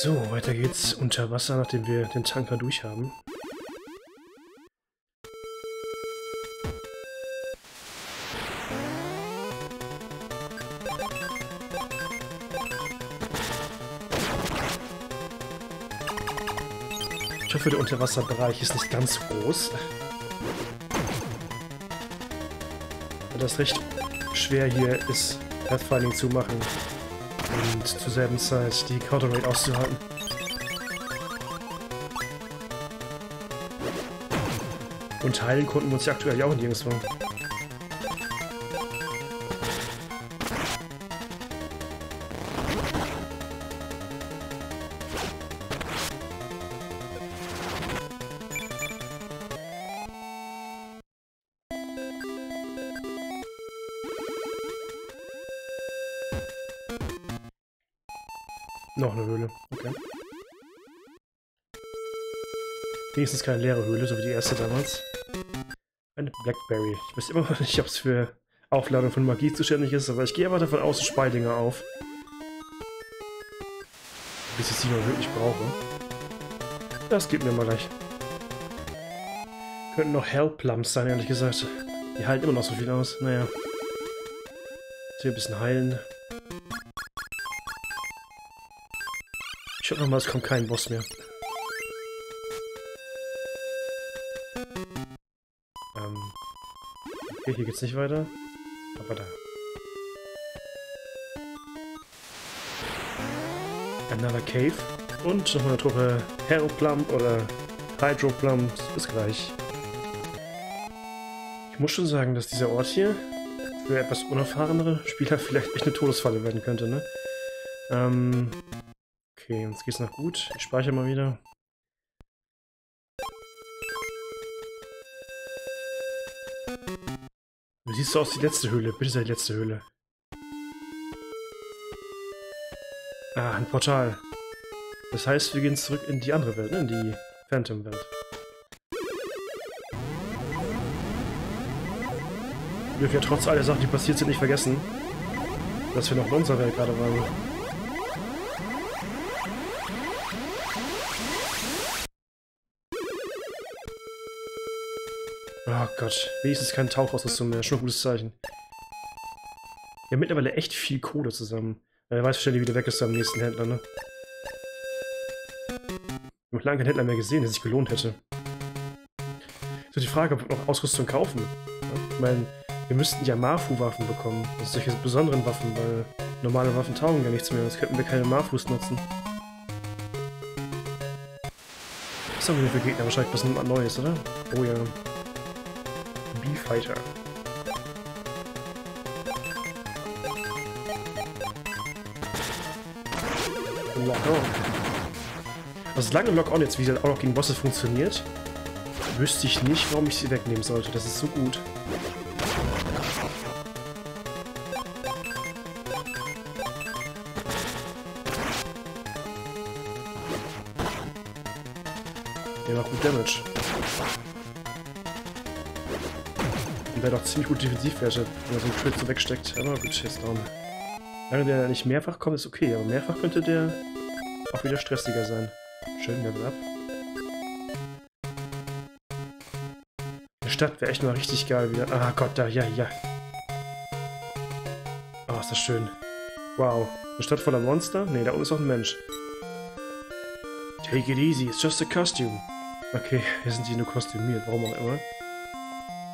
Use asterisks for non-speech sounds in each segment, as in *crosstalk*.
So, weiter geht's unter Wasser, nachdem wir den Tanker durch haben. Ich hoffe, der Unterwasserbereich ist nicht ganz groß. Das recht schwer hier ist, Pathfinding zu machen und zur selben Zeit die Counter Rate auszuhalten. Und heilen konnten wir uns ja aktuell ja auch nirgendwo. Noch eine Höhle, okay. Wenigstens keine leere Höhle, so wie die erste damals. Eine Blackberry. Ich weiß immer noch nicht, ob es für Aufladung von Magie zuständig ist, aber ich gehe aber davon aus, Speidinger auf. Bis ich sie mal wirklich brauche. Das geht mir mal gleich. Könnten noch Hellplums sein, ehrlich gesagt. Die halten immer noch so viel aus. Naja. Jetzt hier ein bisschen heilen. Ich hoffe mal, es kommt kein Boss mehr. Ähm. Okay, hier geht's nicht weiter. Aber da. Another Cave. Und noch eine Truppe Hellplump oder Hydroplump. Bis gleich. Ich muss schon sagen, dass dieser Ort hier für etwas unerfahrenere Spieler *laughs* vielleicht echt eine Todesfalle werden könnte, ne? Ähm, Okay, uns geht's noch gut. Ich speichere mal wieder. Wie siehst du aus, die letzte Höhle? Bitte sei die letzte Höhle. Ah, ein Portal. Das heißt, wir gehen zurück in die andere Welt, ne? in die Phantom-Welt. Wir dürfen ja trotz aller Sachen, die passiert sind, nicht vergessen, dass wir noch in unserer Welt gerade waren. Oh Gott, wenigstens kein Tauchausrüstung mehr. Schon ein gutes Zeichen. Wir haben mittlerweile echt viel Kohle zusammen. Er weiß wahrscheinlich, wie der weg ist am nächsten Händler, ne? Ich habe lange keinen Händler mehr gesehen, der sich gelohnt hätte. So die Frage, ob wir noch Ausrüstung kaufen. Ich meine, wir müssten ja Marfu-Waffen bekommen. Also solche besonderen Waffen, weil normale Waffen taugen ja nichts mehr. Sonst könnten wir keine Marfus nutzen. Was haben wir für Gegner? Wahrscheinlich was Neues, oder? Oh ja. Fighter. Lock-on. Also solange Lock-on jetzt wieder auch noch gegen Bosse funktioniert, wüsste ich nicht, warum ich sie wegnehmen sollte. Das ist so gut. Der macht gut Damage. Und wäre doch ziemlich gut Defensivwerte, wenn er so einen Crit so wegsteckt. Aber gut, jetzt down. Solange der nicht mehrfach kommt, ist okay. Aber mehrfach könnte der auch wieder stressiger sein. Schön, Level ab. Die Stadt wäre echt mal richtig geil wieder. Ah Gott, da, ja, ja. Oh, ist das schön. Wow. Eine Stadt voller Monster? Ne, da unten ist auch ein Mensch. Take it easy, it's just a costume. Okay, *laughs* wir sind hier nur kostümiert, warum auch immer.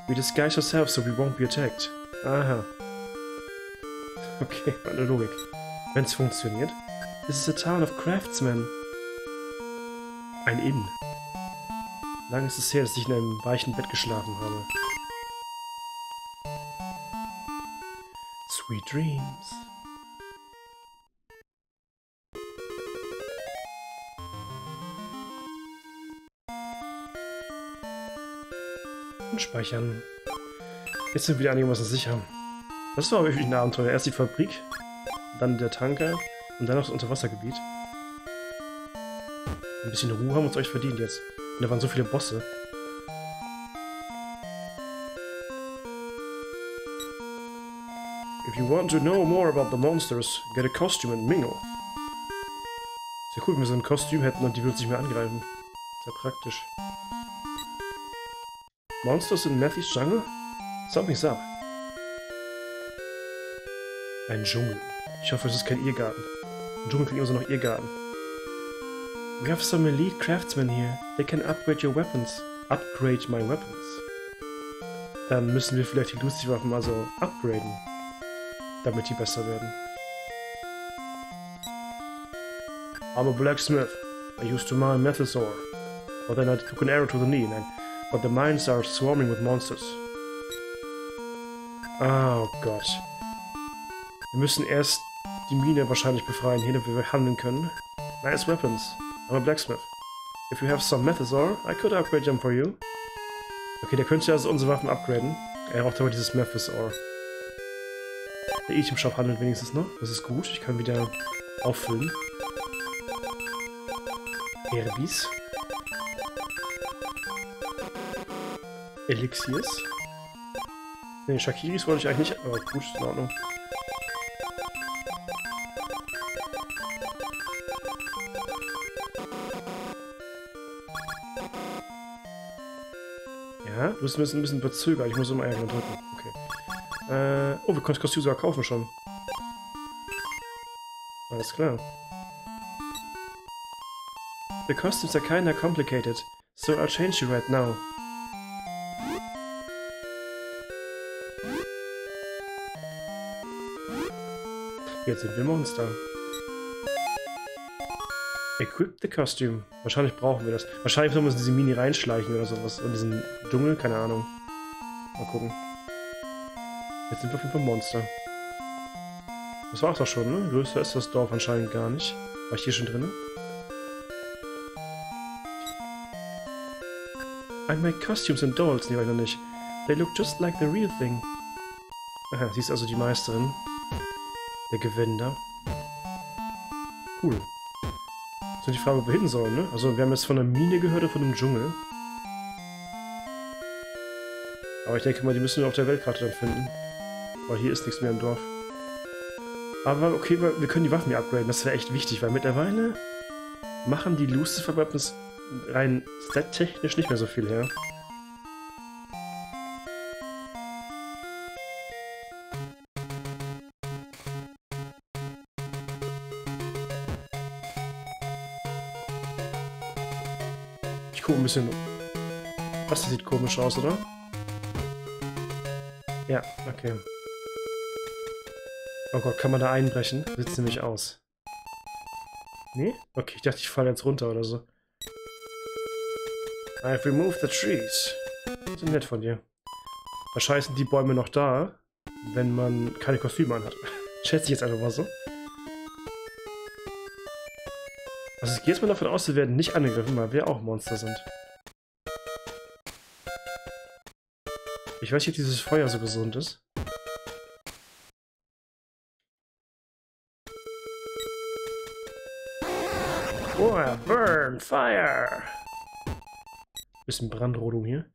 We disguise ourselves so we won't be attacked. Aha. Okay, meine Logik. Wenn es funktioniert. This is a town of craftsmen. Ein Inn. Lange ist es her, dass ich in einem weichen Bett geschlafen habe. Sweet dreams. Und speichern. Jetzt sind wir wieder einigermaßen sicher. Das war wirklich ein Abenteuer. Erst die Fabrik, dann der Tanker und dann noch das Unterwassergebiet. Ein bisschen Ruhe haben wir uns euch verdient jetzt. Und da waren so viele Bosse. If you want to know more about the monsters, get a costume and mingle. Ja cool, wenn wir so ein Kostüm hätten und die würden sich mehr angreifen. Sehr praktisch. Monsters in Matthys Jungle? Something's up. Ein Dschungel. Ich hoffe, es ist kein Irrgarten. Ein Dschungel klingt immer so nach Irrgarten. We have some elite craftsmen here. They can upgrade your weapons. Upgrade my weapons. Dann müssen wir vielleicht die Lucy-Waffen also upgraden. Damit die besser werden. I'm a blacksmith. I used to mine Methosaur. But then I took an arrow to the knee, and, but the mines are swarming with monsters. Oh Gott. Wir müssen erst die Mine wahrscheinlich befreien, hier, damit wir handeln können. Nice weapons. I'm a blacksmith. If you have some Methosaur, I could upgrade them for you. Okay, der könnte also unsere Waffen upgraden. Er braucht aber dieses Methosaur. Der Item Shop handelt wenigstens noch. Das ist gut. Ich kann wieder auffüllen. Herbis. Elixiers. Ne, Shakiris wollte ich eigentlich nicht, aber gut, in Ordnung. Ja, du bist ein bisschen, verzögert. Ich muss immer Ärger drücken. Okay. Äh, oh, wir können das Kostüm sogar kaufen schon. Alles klar. The costumes are kinda complicated, so I'll change you right now. Jetzt sind wir Monster. Equip the costume. Wahrscheinlich brauchen wir das. Wahrscheinlich sollen wir uns in diese Mini reinschleichen oder sowas. In diesen Dschungel, keine Ahnung. Mal gucken. Jetzt sind wir auf jeden Fall Monster. Das war's doch schon, ne? Größer ist das Dorf anscheinend gar nicht. War ich hier schon drin? I make costumes and dolls, nee, war ich noch nicht. They look just like the real thing. Aha, sie ist also die Meisterin. Der Gewänder. Cool. Jetzt ist die Frage, wo wir hin sollen, ne? Also, wir haben jetzt von der Mine gehört oder von dem Dschungel. Aber ich denke mal, die müssen wir auf der Weltkarte dann finden. Weil hier ist nichts mehr im Dorf. Aber okay, wir können die Waffen hier upgraden. Das wäre echt wichtig, weil mittlerweile machen die Lucifer-Weapons rein stat-technisch nicht mehr so viel her. Bisschen... Das sieht komisch aus, oder? Ja, okay. Oh Gott, kann man da einbrechen? Sieht nämlich aus. Nee? Okay, ich dachte, ich falle jetzt runter oder so. I've removed the trees. So nett von dir. Wahrscheinlich sind die Bäume noch da, wenn man keine Kostüme anhat. *laughs* Schätze ich jetzt einfach mal so. Also ich gehe jetzt mal davon aus, sie werden nicht angegriffen, weil wir auch Monster sind. Ich weiß nicht, ob dieses Feuer so gesund ist. Oh, burn, fire! Bisschen Brandrodung hier.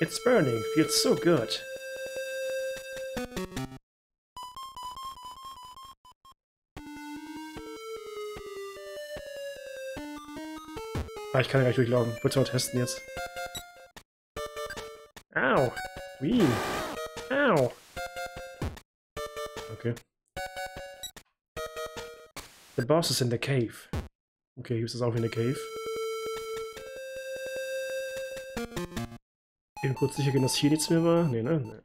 It's burning, feels so good. Ah, ich kann ja gleich durchlaufen. Wollte mal testen jetzt. Au! Wie? Au! Okay. The boss is in the cave. Okay, ist es auch in der Cave. Eben kurz sicher gehen, dass hier nichts mehr war. Nee, ne? Nee,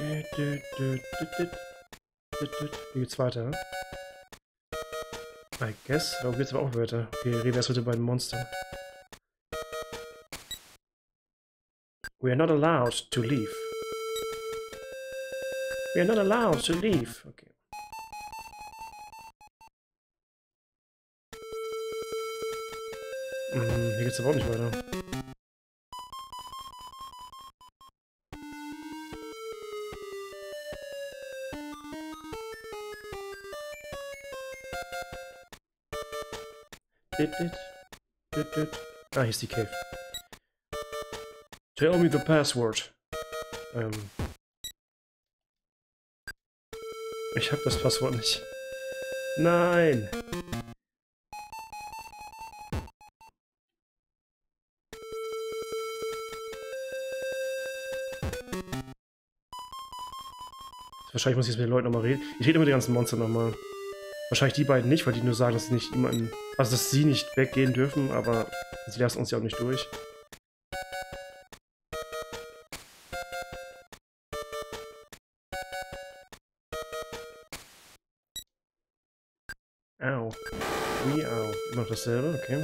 Wie geht's weiter? I guess. Warum geht's aber auch weiter? Okay, reden wir erst mit den beiden Monstern. We are not allowed to leave. We are not allowed to leave. Okay. Hm, hier geht's aber auch nicht weiter. Ah, hier ist die Cave. Tell me the password. Ähm. Ich hab das Passwort nicht. Nein! Wahrscheinlich muss ich jetzt mit den Leuten nochmal reden. Ich rede mit den ganzen Monstern nochmal. Wahrscheinlich die beiden nicht, weil die nur sagen, dass sie nicht jemanden, also dass sie nicht weggehen dürfen, aber sie lassen uns ja auch nicht durch. Au. Miau. Immer noch dasselbe, okay.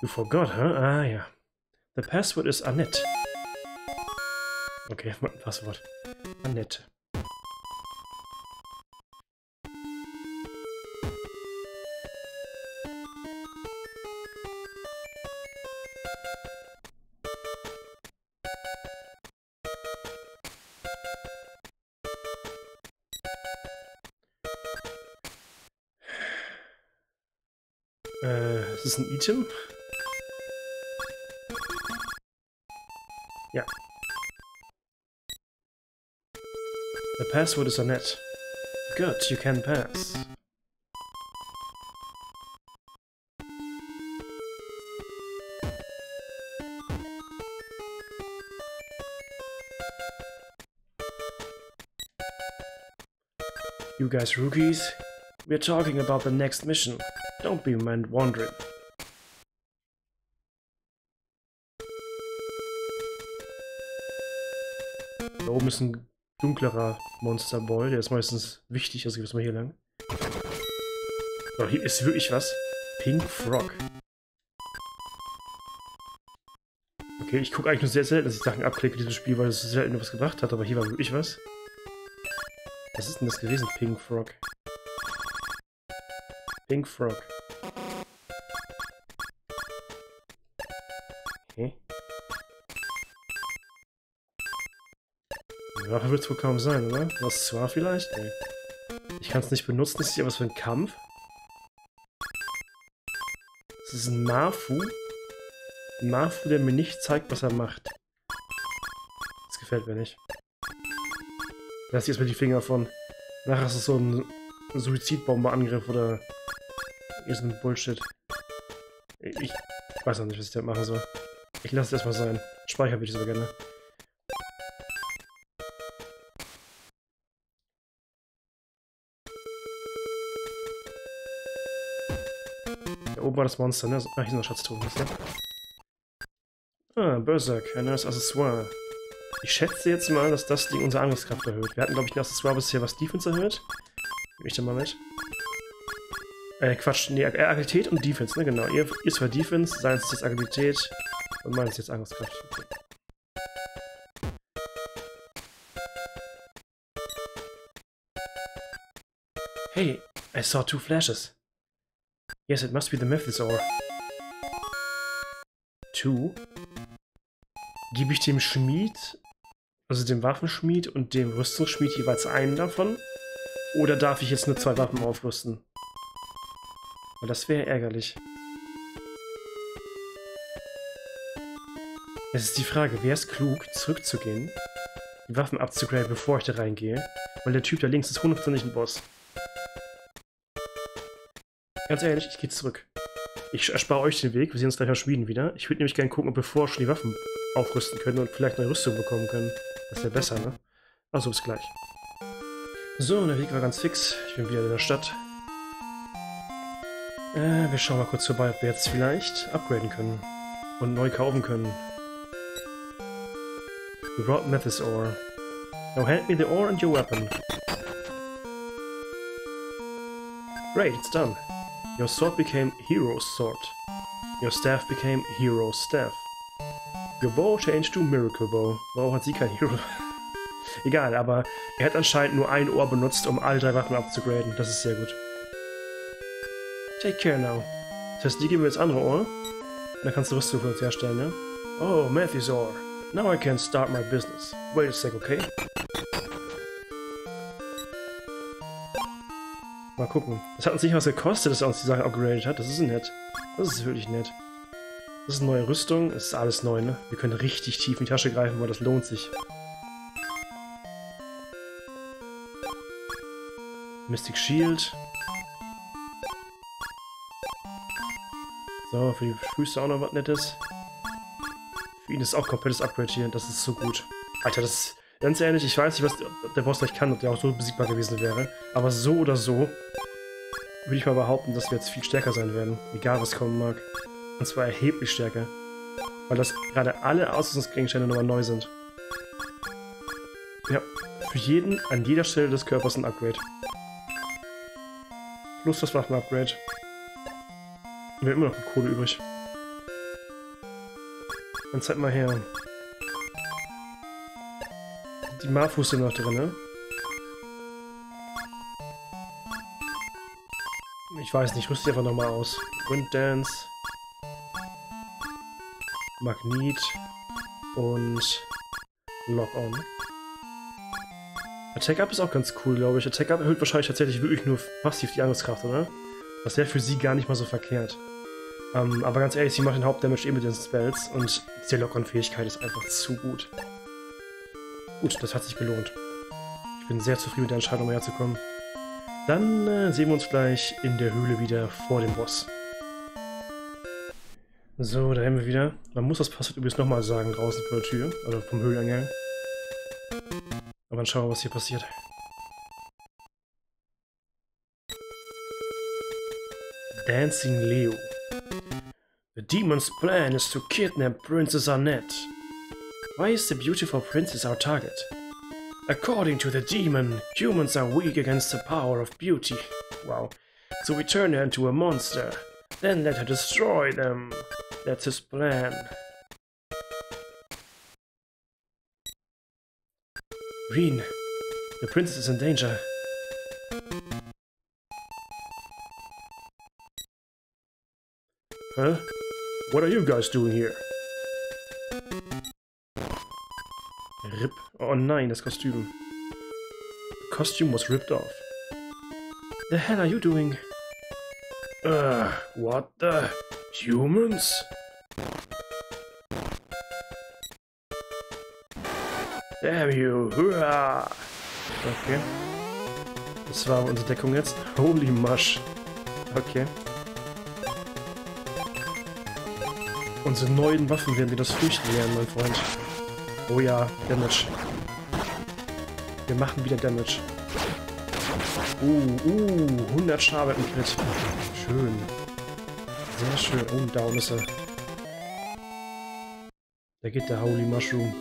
You forgot, huh? Ah, ja. The password is Annette. Okay, *laughs* Passwort. Annette. Das ein Item? Ja. The password is Annette. Good, you can pass. You guys rookies, we're talking about the next mission. Don't be mind wandering. Oben ist ein dunklerer Monsterboy, der ist meistens wichtig, also wir mal hier lang. Oh, hier ist wirklich was. Pink Frog. Okay, ich gucke eigentlich nur sehr selten, dass ich Sachen abklicke in diesem Spiel, weil es selten was gebracht hat, aber hier war wirklich was. Was ist denn das gewesen, Pink Frog? Pink Frog. Waffe wird es wohl kaum sein, oder? Was zwar vielleicht? Nee. Ich kann es nicht benutzen. Das ist ja was für ein Kampf. Das ist ein Mafu. Ein Mafu, der mir nicht zeigt, was er macht. Das gefällt mir nicht. Lass jetzt mal die Finger von. Nachher ist es so ein Suizidbomberangriff oder ist ein Bullshit. Ich weiß noch nicht, was ich da machen soll. Ich lasse es erstmal sein. Speicher bitte so gerne. Da oben war das Monster, ne? Ah, hier ist noch Schatztruhe, ihr? Ah, Berserk, ein neues Accessoire. Ich schätze jetzt mal, dass das Ding unsere Angriffskraft erhöht. Wir hatten, glaube ich, ein Accessoire bisher, was Defense erhöht. Nehme ich da mal mit. Äh, Quatsch, nee, Agilität und Defense, ne, genau. Ihr, ist für Defense, seins ist jetzt Agilität und meins ist jetzt Angriffskraft. Okay. Hey, I saw two flashes. Yes, it must be the Mythosaur. Two? Gebe ich dem Schmied, also dem Waffenschmied und dem Rüstungsschmied jeweils einen davon? Oder darf ich jetzt nur zwei Waffen aufrüsten? Weil das wäre ärgerlich. Es ist die Frage, wäre es klug, zurückzugehen, die Waffen abzugraden, bevor ich da reingehe? Weil der Typ da links ist hundertprozentig ein Boss. Ganz ehrlich, ich gehe zurück. Ich erspare euch den Weg, wir sehen uns gleich auf Schmieden wieder. Ich würde nämlich gerne gucken, ob wir vorher schon die Waffen aufrüsten können und vielleicht eine Rüstung bekommen können. Das wäre besser, ne? Also bis gleich. So, der Weg war ganz fix. Ich bin wieder in der Stadt. Äh, wir schauen mal kurz vorbei, ob wir jetzt vielleicht upgraden können. Und neu kaufen können. You brought Methys ore. Now hand me the ore and your weapon. Great, it's done. Your sword became Hero's Sword. Your staff became Hero's Staff. Your bow changed to Miracle Bow. Warum hat sie kein Hero? *laughs* Egal, aber er hat anscheinend nur ein Ohr benutzt, um alle drei Waffen abzugraden. Das ist sehr gut. Take care now. Das heißt, die geben wir jetzt andere Ohr. Dann kannst du Rüstung für uns herstellen, ja? Oh, Matthew's Ohr. Now I can start my business. Wait a sec, okay? Mal gucken. Das hat uns nicht was gekostet, dass er uns die Sache upgradet hat. Das ist nett. Das ist wirklich nett. Das ist eine neue Rüstung. Das ist alles neu, ne? Wir können richtig tief in die Tasche greifen, weil das lohnt sich. Mystic Shield. So, für die Füße auch noch was Nettes. Für ihn ist auch komplettes Upgrade hier. Das ist so gut. Alter, das ist... Ganz ehrlich, ich weiß nicht, was der Boss gleich kann, ob der auch so besiegbar gewesen wäre. Aber so oder so würde ich mal behaupten, dass wir jetzt viel stärker sein werden. Egal, was kommen mag. Und zwar erheblich stärker. Weil das gerade alle Ausrüstungsgegenstände nochmal neu sind. Ja, für jeden an jeder Stelle des Körpers ein Upgrade. Plus das Waffen-Upgrade. Wir haben immer noch Kohle übrig. Dann zeig mal her. Die Marfus sind noch drin, ne? Ich weiß nicht, rüste einfach nochmal aus. Wind Dance. Magnet. Und Lock On. Attack Up ist auch ganz cool, glaube ich. Attack Up erhöht wahrscheinlich tatsächlich wirklich nur passiv die Angriffskraft, oder? Das wäre für sie gar nicht mal so verkehrt. Ähm, aber ganz ehrlich, sie macht den Hauptdamage eh mit den Spells und die Lock-On-Fähigkeit ist einfach zu gut. Gut, das hat sich gelohnt. Ich bin sehr zufrieden mit der Entscheidung, herzukommen. Dann äh, sehen wir uns gleich in der Höhle wieder vor dem Boss. So, da haben wir wieder. Man muss das Passwort übrigens nochmal sagen, draußen vor der Tür, oder vom Höhleneingang. Aber dann schauen wir, was hier passiert. Dancing Leo. The demon's plan is to kidnap Princess Annette. Why is the beautiful princess our target? According to the demon, humans are weak against the power of beauty. Wow. So we turn her into a monster. Then let her destroy them. That's his plan. Green, the princess is in danger. Huh? What are you guys doing here? Rip. Oh nein, das Kostüm. The costume was ripped off. The hell are you doing? Ugh, what the? Humans? Damn you! Hurra! Okay. Das war unsere Deckung jetzt. Holy Mush. Okay. Unsere neuen Waffen werden dir das fürchten lernen, mein Freund. Oh ja, Damage. Wir machen wieder Damage. Uh, uh, 100 Schaden im Crit. Schön. Sehr schön. Oh, down ist er. Da geht der Holy Mushroom.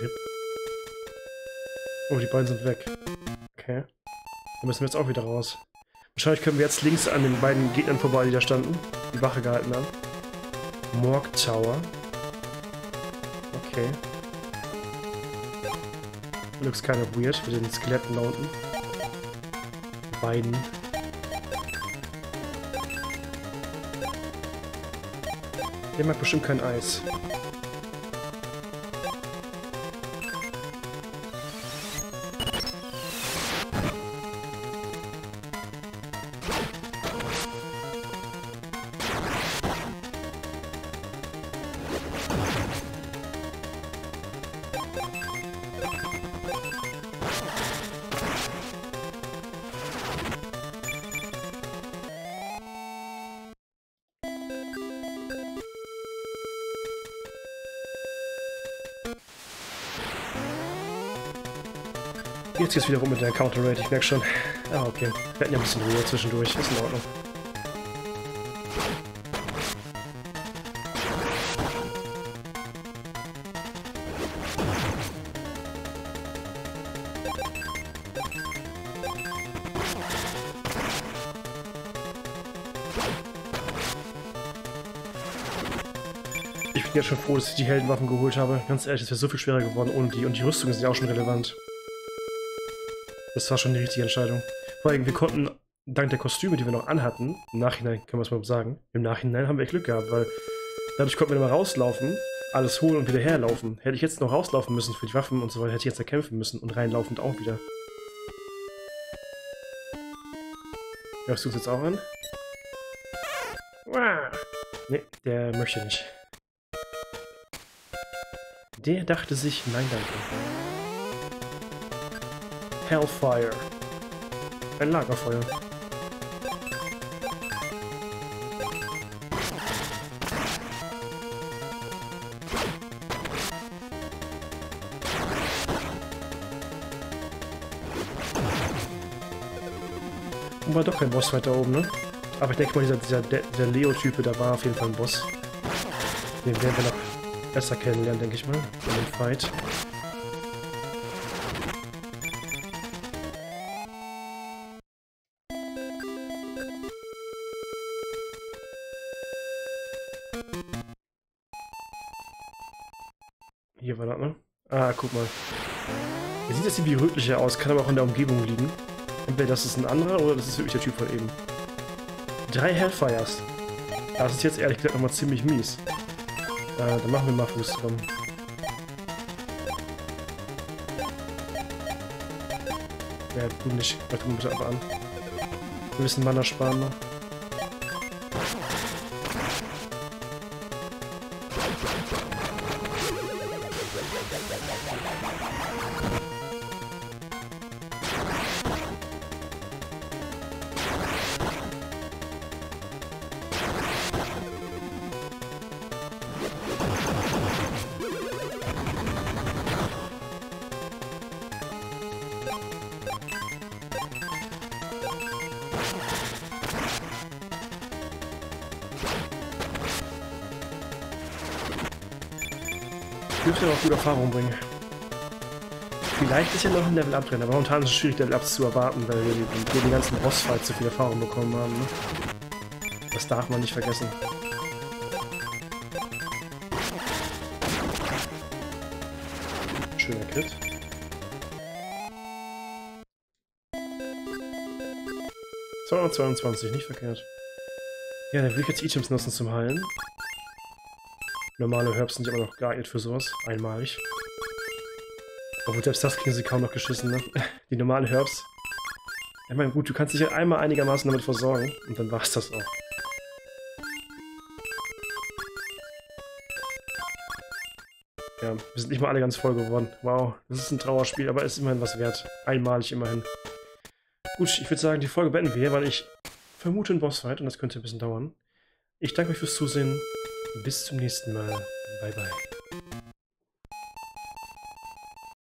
Rip. Oh, die beiden sind weg. Okay. Da müssen wir jetzt auch wieder raus. Wahrscheinlich können wir jetzt links an den beiden Gegnern vorbei, die da standen, die Wache gehalten haben. Morg Tower. Okay. Looks kind of weird mit den Skeletten da unten. Beiden. Der mag bestimmt kein Eis. Jetzt geht's wieder rum mit der Counter Rate, ich merke schon. Ah, okay. Wir hatten ja ein bisschen Ruhe zwischendurch, ist in Ordnung. Ich bin jetzt schon froh, dass ich die Heldenwaffen geholt habe. Ganz ehrlich, es wäre so viel schwerer geworden ohne die. Und die Rüstungen sind ja auch schon relevant. Das war schon die richtige Entscheidung. Vor allem, wir konnten dank der Kostüme, die wir noch anhatten, im Nachhinein können wir es mal sagen, im Nachhinein haben wir echt Glück gehabt, weil dadurch konnten wir mal rauslaufen, alles holen und wieder herlaufen. Hätte ich jetzt noch rauslaufen müssen für die Waffen und so weiter, hätte ich jetzt da kämpfen müssen und reinlaufend auch wieder. Hörst du es jetzt auch an? Ne, der möchte nicht. Der dachte sich, nein, danke. Hellfire. Ein Lagerfeuer. war doch kein Boss weiter oben, ne? Aber ich denke mal, dieser, dieser, dieser Leo-Type, da war auf jeden Fall ein Boss. Den werden wir noch besser kennenlernen, denke ich mal, in dem Fight. Hier war das, ne? Ah, guck mal. Er sieht jetzt irgendwie rötlicher aus, kann aber auch in der Umgebung liegen. Entweder das ist ein anderer oder das ist wirklich der Typ von eben. Drei Hellfires. Das ist jetzt ehrlich gesagt nochmal ziemlich mies. Äh, dann machen wir mal Fuß dran. Ja, du nicht. Wir bitte aber an. Wir müssen Mana sparen noch. Dürfte noch gute Erfahrung bringen. Vielleicht ist ja noch ein Level-Up drin, aber momentan ist es schwierig, Level-Ups zu erwarten, weil wir die, die ganzen Bossfights so viel Erfahrung bekommen haben. Ne? Das darf man nicht vergessen. Schöner Crit. ...222, nicht verkehrt. Ja, dann will ich jetzt Items nutzen zum Heilen. Normale Herbs sind aber noch geeignet für sowas. Einmalig. Obwohl selbst das kriegen sie kaum noch geschissen, ne? *laughs* Die normalen Herbs. Ich meine, gut, du kannst dich ja einmal einigermaßen damit versorgen. Und dann war's das auch. Ja, wir sind nicht mal alle ganz voll geworden. Wow, das ist ein Trauerspiel, aber es ist immerhin was wert. Einmalig immerhin. Gut, ich würde sagen, die Folge beenden wir hier, weil ich vermute einen Bossfight und das könnte ein bisschen dauern. Ich danke euch fürs Zusehen. Bis zum nächsten Mal. Bye bye.